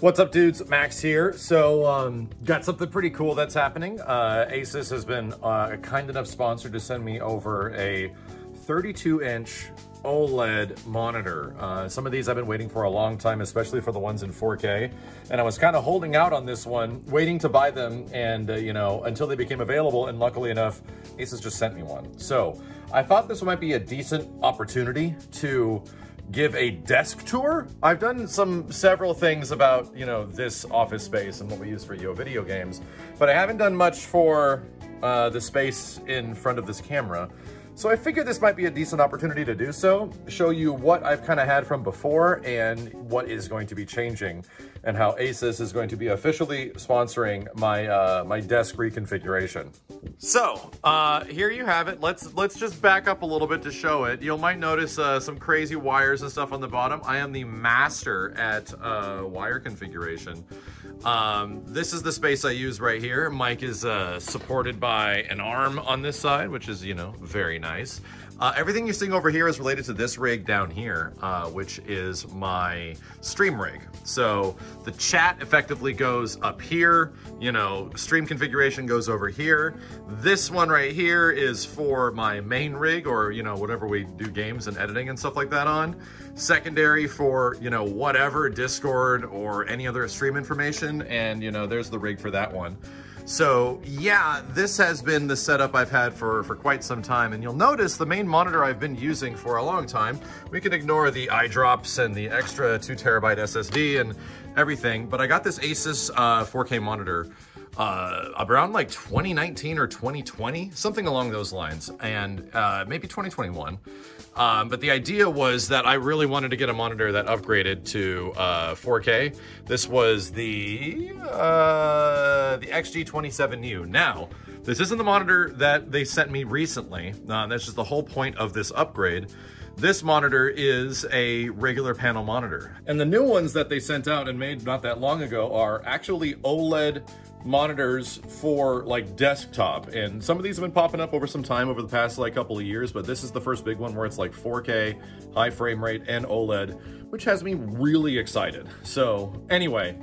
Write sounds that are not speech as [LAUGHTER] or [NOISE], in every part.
What's up dudes, Max here. So, um, got something pretty cool that's happening. Uh, Asus has been uh, a kind enough sponsor to send me over a 32 inch OLED monitor. Uh, some of these I've been waiting for a long time, especially for the ones in 4K. And I was kind of holding out on this one, waiting to buy them and, uh, you know, until they became available. And luckily enough, Asus just sent me one. So I thought this might be a decent opportunity to give a desk tour. I've done some several things about, you know, this office space and what we use for Yo video games, but I haven't done much for uh, the space in front of this camera. So I figured this might be a decent opportunity to do so, show you what I've kind of had from before and what is going to be changing and how Asus is going to be officially sponsoring my uh, my desk reconfiguration. So uh, here you have it. Let's let's just back up a little bit to show it. You might notice uh, some crazy wires and stuff on the bottom. I am the master at uh, wire configuration. Um, this is the space I use right here. Mike is uh, supported by an arm on this side, which is, you know, very nice. Uh, everything you're seeing over here is related to this rig down here, uh, which is my stream rig. So the chat effectively goes up here, you know, stream configuration goes over here. This one right here is for my main rig or, you know, whatever we do games and editing and stuff like that on. Secondary for, you know, whatever, Discord or any other stream information. And, you know, there's the rig for that one. So yeah, this has been the setup I've had for, for quite some time. And you'll notice the main monitor I've been using for a long time, we can ignore the eye drops and the extra two terabyte SSD and everything, but I got this Asus uh, 4K monitor uh, around like 2019 or 2020, something along those lines, and uh, maybe 2021. Um, but the idea was that I really wanted to get a monitor that upgraded to uh, 4K. This was the uh, the XG27U. Now, this isn't the monitor that they sent me recently. Uh, that's just the whole point of this upgrade. This monitor is a regular panel monitor. And the new ones that they sent out and made not that long ago are actually OLED monitors for like desktop and some of these have been popping up over some time over the past like couple of years but this is the first big one where it's like 4k high frame rate and oled which has me really excited so anyway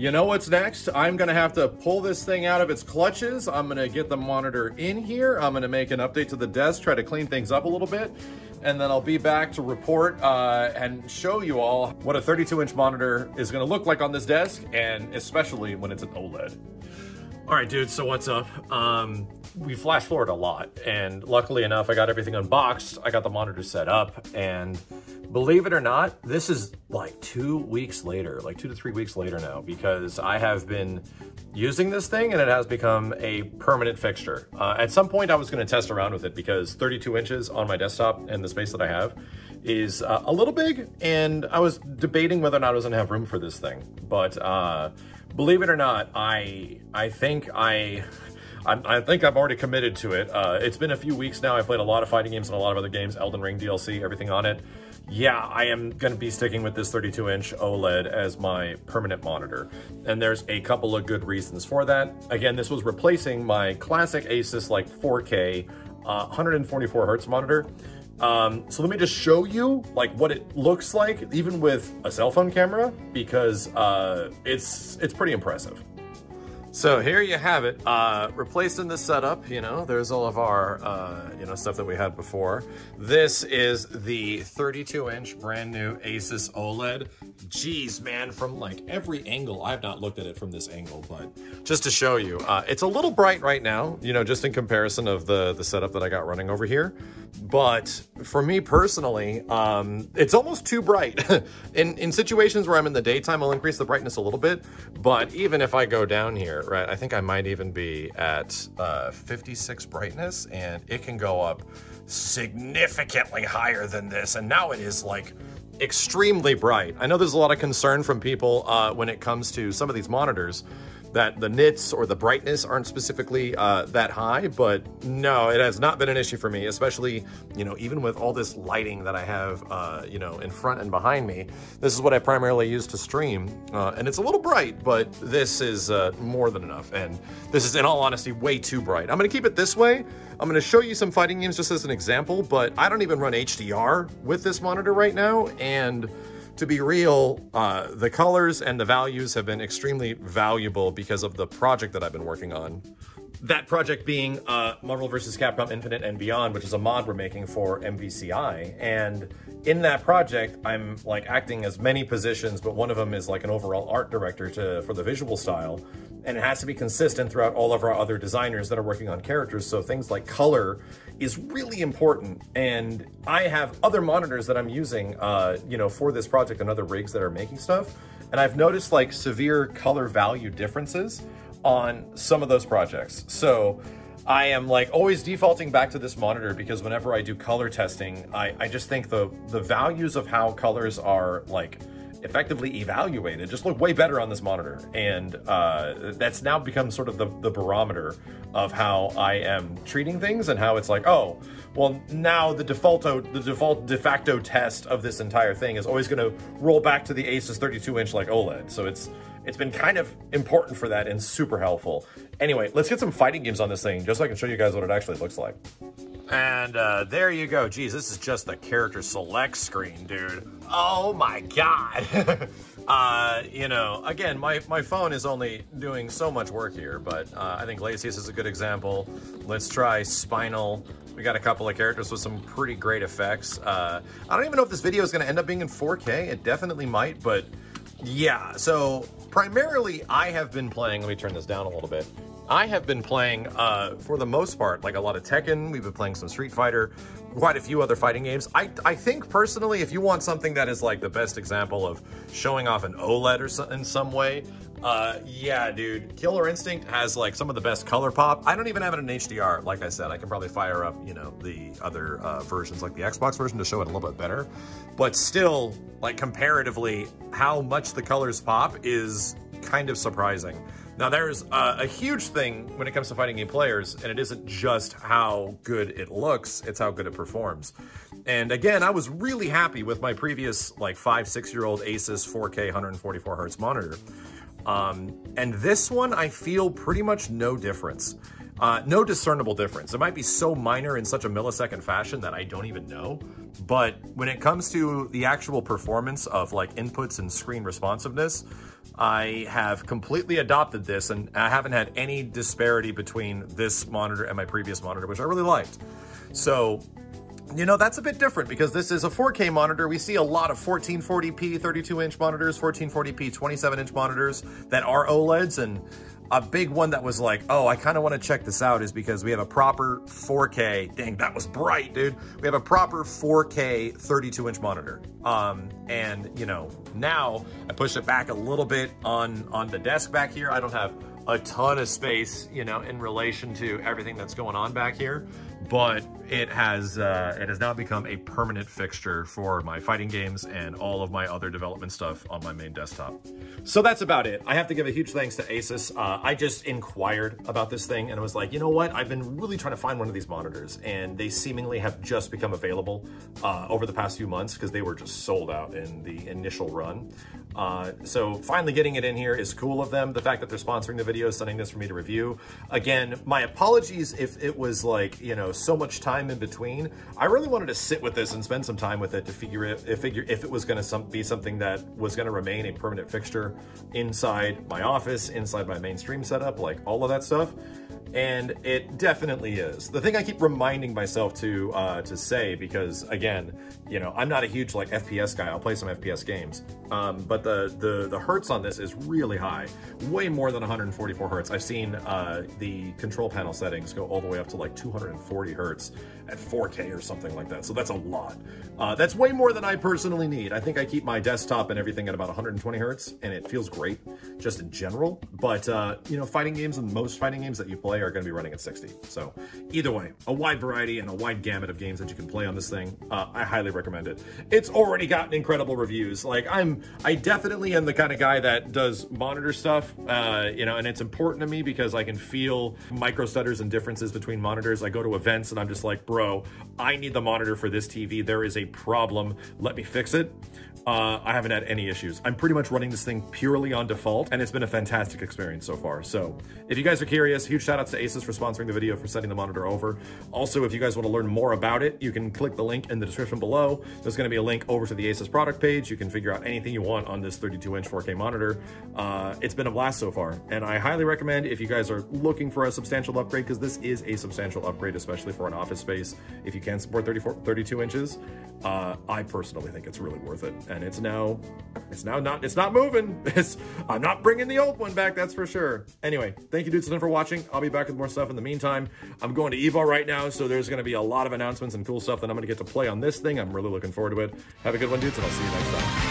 you know what's next? I'm gonna have to pull this thing out of its clutches. I'm gonna get the monitor in here. I'm gonna make an update to the desk, try to clean things up a little bit, and then I'll be back to report uh, and show you all what a 32 inch monitor is gonna look like on this desk, and especially when it's an OLED. All right, dude, so what's up? Um, we flash forward a lot, and luckily enough, I got everything unboxed. I got the monitor set up, and believe it or not, this is like two weeks later, like two to three weeks later now, because I have been using this thing and it has become a permanent fixture. Uh, at some point, I was gonna test around with it because 32 inches on my desktop and the space that I have is uh, a little big, and I was debating whether or not I was gonna have room for this thing, but uh, believe it or not, I I think I, I, I think I've already committed to it. Uh, it's been a few weeks now. I played a lot of fighting games and a lot of other games, Elden Ring DLC, everything on it. Yeah, I am going to be sticking with this 32-inch OLED as my permanent monitor. And there's a couple of good reasons for that. Again, this was replacing my classic Asus like 4K uh, 144 hertz monitor. Um, so let me just show you like what it looks like, even with a cell phone camera, because uh, it's it's pretty impressive. So here you have it, uh, replaced in the setup, you know, there's all of our, uh, you know, stuff that we had before. This is the 32 inch brand new Asus OLED. Jeez, man, from like every angle, I've not looked at it from this angle, but just to show you, uh, it's a little bright right now, you know, just in comparison of the, the setup that I got running over here. But for me personally, um, it's almost too bright. [LAUGHS] in, in situations where I'm in the daytime, I'll increase the brightness a little bit, but even if I go down here, right? I think I might even be at uh, 56 brightness and it can go up significantly higher than this. And now it is like extremely bright. I know there's a lot of concern from people uh, when it comes to some of these monitors that the nits or the brightness aren't specifically uh, that high, but no, it has not been an issue for me, especially, you know, even with all this lighting that I have, uh, you know, in front and behind me. This is what I primarily use to stream, uh, and it's a little bright, but this is uh, more than enough, and this is, in all honesty, way too bright. I'm gonna keep it this way. I'm gonna show you some fighting games just as an example, but I don't even run HDR with this monitor right now, and to be real, uh, the colors and the values have been extremely valuable because of the project that I've been working on. That project being uh, Marvel vs. Capcom Infinite and Beyond, which is a mod we're making for MVCI. And in that project, I'm like acting as many positions, but one of them is like an overall art director to for the visual style. And it has to be consistent throughout all of our other designers that are working on characters. So things like color is really important. And I have other monitors that I'm using, uh, you know, for this project and other rigs that are making stuff. And I've noticed like severe color value differences on some of those projects. So I am like always defaulting back to this monitor because whenever I do color testing, I, I just think the, the values of how colors are like effectively evaluated just look way better on this monitor. And uh, that's now become sort of the, the barometer of how I am treating things and how it's like, oh, well, now the default, the default de facto test of this entire thing is always gonna roll back to the Asus 32 inch like OLED. So it's, it's been kind of important for that and super helpful. Anyway, let's get some fighting games on this thing just so I can show you guys what it actually looks like. And uh, there you go. Geez, this is just the character select screen, dude. Oh my God. [LAUGHS] uh, you know, again, my, my phone is only doing so much work here, but uh, I think Glacius is a good example. Let's try Spinal. We got a couple of characters with some pretty great effects. Uh, I don't even know if this video is going to end up being in 4K. It definitely might, but yeah. So primarily I have been playing, let me turn this down a little bit. I have been playing, uh, for the most part, like a lot of Tekken. We've been playing some Street Fighter, quite a few other fighting games. I, I think personally, if you want something that is like the best example of showing off an OLED or so, in some way, uh, yeah, dude, Killer Instinct has like some of the best color pop. I don't even have it in HDR. Like I said, I can probably fire up, you know, the other uh, versions like the Xbox version to show it a little bit better. But still, like comparatively, how much the colors pop is kind of surprising. Now, there's a, huge thing when it comes to fighting game players, and it isn't just how good it looks, it's how good it performs. And again, I was really happy with my previous like five, six year old Asus 4K 144 hertz monitor. Um, and this one, I feel pretty much no difference. Uh, no discernible difference. It might be so minor in such a millisecond fashion that I don't even know. But when it comes to the actual performance of like inputs and screen responsiveness, I have completely adopted this and I haven't had any disparity between this monitor and my previous monitor, which I really liked. So, you know, that's a bit different because this is a 4K monitor. We see a lot of 1440p 32 inch monitors, 1440p 27 inch monitors that are OLEDs and a big one that was like, oh, I kind of want to check this out is because we have a proper 4K, dang, that was bright, dude. We have a proper 4K 32 inch monitor. Um, and you know, now I push it back a little bit on, on the desk back here. I don't have a ton of space, you know, in relation to everything that's going on back here but it has uh, it has now become a permanent fixture for my fighting games and all of my other development stuff on my main desktop. So that's about it. I have to give a huge thanks to Asus. Uh, I just inquired about this thing and I was like, you know what? I've been really trying to find one of these monitors and they seemingly have just become available uh, over the past few months because they were just sold out in the initial run. Uh, so finally getting it in here is cool of them. The fact that they're sponsoring the video, sending this for me to review. Again, my apologies if it was like, you know, so much time in between. I really wanted to sit with this and spend some time with it to figure it, if, figure if it was going to be something that was going to remain a permanent fixture inside my office, inside my mainstream setup, like all of that stuff and it definitely is. The thing I keep reminding myself to uh, to say, because again, you know, I'm not a huge like FPS guy. I'll play some FPS games, um, but the the the hertz on this is really high, way more than 144 hertz. I've seen uh, the control panel settings go all the way up to like 240 hertz at 4K or something like that. So that's a lot. Uh, that's way more than I personally need. I think I keep my desktop and everything at about 120 hertz, and it feels great just in general. But uh, you know, fighting games and most fighting games that you play are going to be running at 60. So either way, a wide variety and a wide gamut of games that you can play on this thing. Uh, I highly recommend it. It's already gotten incredible reviews. Like I'm, I definitely am the kind of guy that does monitor stuff, uh, you know, and it's important to me because I can feel micro stutters and differences between monitors. I go to events and I'm just like, bro, I need the monitor for this TV. There is a problem. Let me fix it. Uh, I haven't had any issues. I'm pretty much running this thing purely on default, and it's been a fantastic experience so far. So if you guys are curious, huge shout out to Asus for sponsoring the video, for sending the monitor over. Also, if you guys want to learn more about it, you can click the link in the description below. There's going to be a link over to the Asus product page. You can figure out anything you want on this 32-inch 4K monitor. Uh, it's been a blast so far, and I highly recommend if you guys are looking for a substantial upgrade, because this is a substantial upgrade, especially for an office space. If you can support 34, 32 inches, uh, I personally think it's really worth it. And it's now, it's now not, it's not moving. [LAUGHS] It's, I'm not bringing the old one back, that's for sure. Anyway, thank you dudes for watching. I'll be back with more stuff in the meantime. I'm going to Evo right now, so there's going to be a lot of announcements and cool stuff that I'm going to get to play on this thing. I'm really looking forward to it. Have a good one, dudes, and I'll see you next time.